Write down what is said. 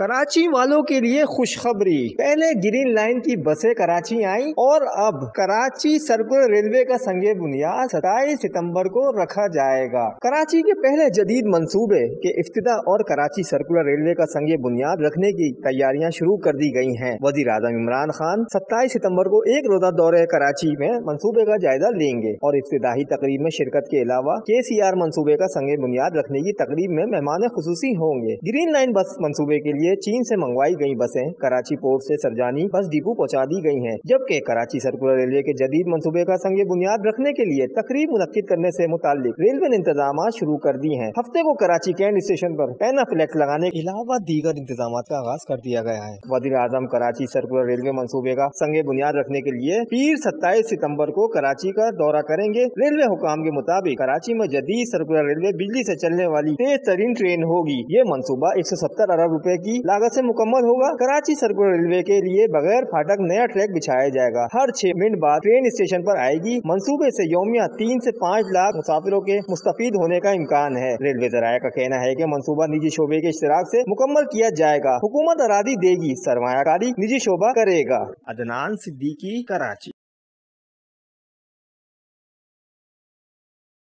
कराची वालों के लिए खुशखबरी। पहले ग्रीन लाइन की बसें कराची आई और अब कराची सर्कुलर रेलवे का संगे बुनियाद सताईस सितंबर को रखा जाएगा। कराची के पहले जदीद मंसूबे के इफ्तः और कराची सर्कुलर रेलवे का संगे बुनियाद रखने की तैयारियाँ शुरू कर दी गई हैं। वज़ीर आज़म इमरान खान सत्ताईस सितंबर को एक रोजा दौरे कराची में मनसूबे का जायजा लेंगे और इफ्तदाही तकरीब में शिरकत के अलावा के सी आर मनसूबे का संगे बुनियाद रखने की तकरीब में मेहमान खसूसी होंगे। ग्रीन लाइन बस मनसूबे के लिए लिए चीन से मंगवाई गई बसें कराची पोर्ट से सरजानी बस डिपो पहुँचा दी गई हैं, जबकि कराची सर्कुलर रेलवे के जदीद मंसूबे का संग बुनियाद रखने के लिए तकरीब मुनद करने से मुतालिक रेलवे ने इंतज़ाम शुरू कर दिए हैं। हफ़्ते को कराची कैंट स्टेशन पर पैना फ्लैक्स लगाने के अलावा दीगर इंतज़ाम का आगाज़ कर दिया गया है। वज़ीर आज़म कराची सर्कुलर रेलवे मनसूबे का संग बुनियाद रखने के लिए पीर सत्ताईस सितंबर को कराची का दौरा करेंगे। रेलवे हुकाम के मुताबिक कराची में जदीद सर्कुलर रेलवे बिजली ऐसी चलने वाली तेज तरीन ट्रेन होगी। ये मनसूबा एक सौ सत्तर अरब रूपए की लागत से मुकम्मल होगा। कराची सर्कुलर रेलवे के लिए बगैर फाटक नया ट्रैक बिछाया जाएगा। हर छह मिनट बाद ट्रेन स्टेशन पर आएगी। मनसूबे से योमिया तीन से पाँच लाख मुसाफिरों के मुस्तफ़ होने का इम्कान है। रेलवे जराये का कहना है की मनसूबा निजी शोबे के इश्तराक ऐसी मुकम्मल किया जाएगा। हुकूमत अराधी देगी। सरमायाकारी निजी शोबा करेगा। अदनान सिद्दीकी, कराची।